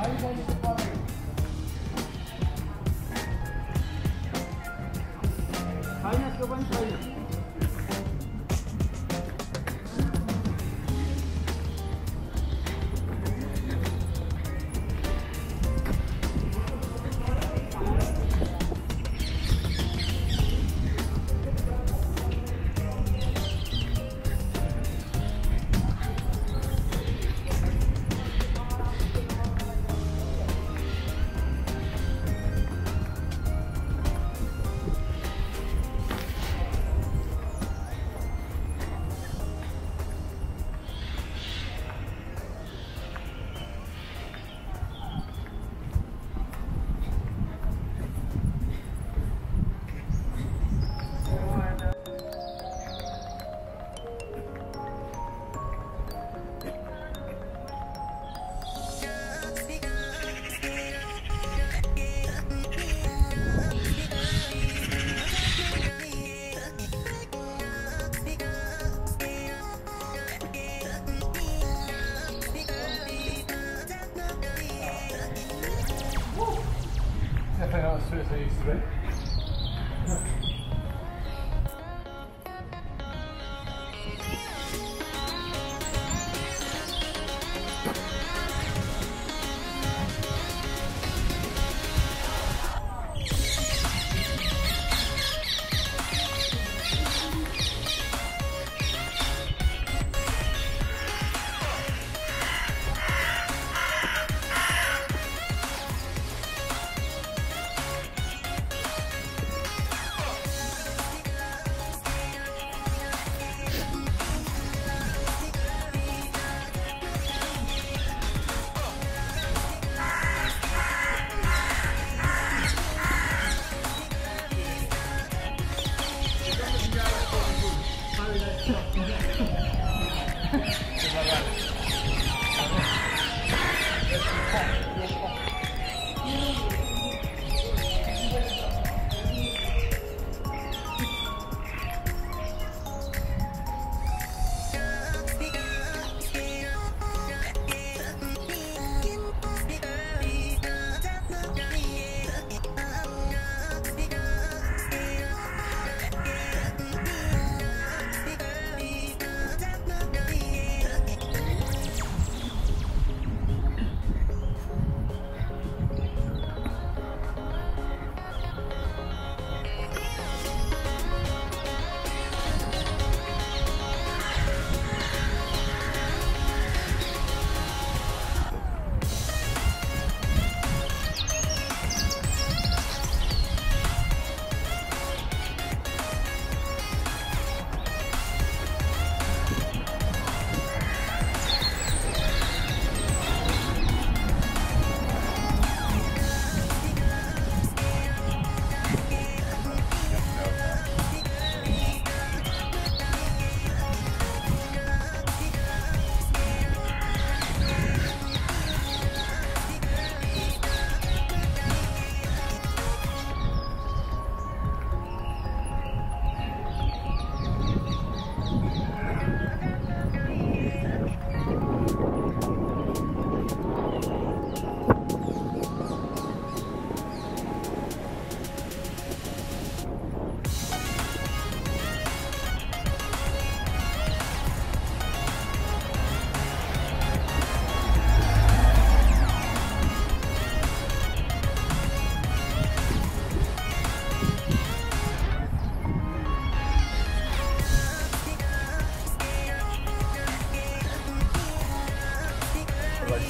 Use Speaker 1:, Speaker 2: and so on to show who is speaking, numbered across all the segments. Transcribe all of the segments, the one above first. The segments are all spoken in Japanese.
Speaker 1: Thank you. Thursday, Easter né?
Speaker 2: Yeah.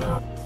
Speaker 3: Yeah.